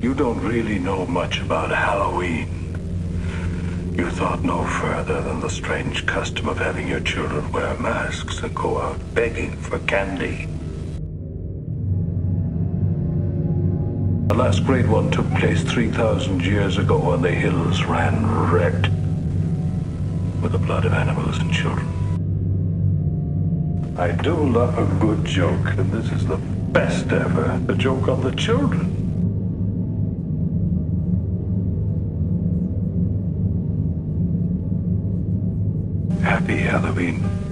You don't really know much about Halloween. You thought no further than the strange custom of having your children wear masks and go out begging for candy. The last great one took place 3,000 years ago when the hills ran red with the blood of animals and children. I do love a good joke, and this is the best ever. A joke on the children. Happy Halloween.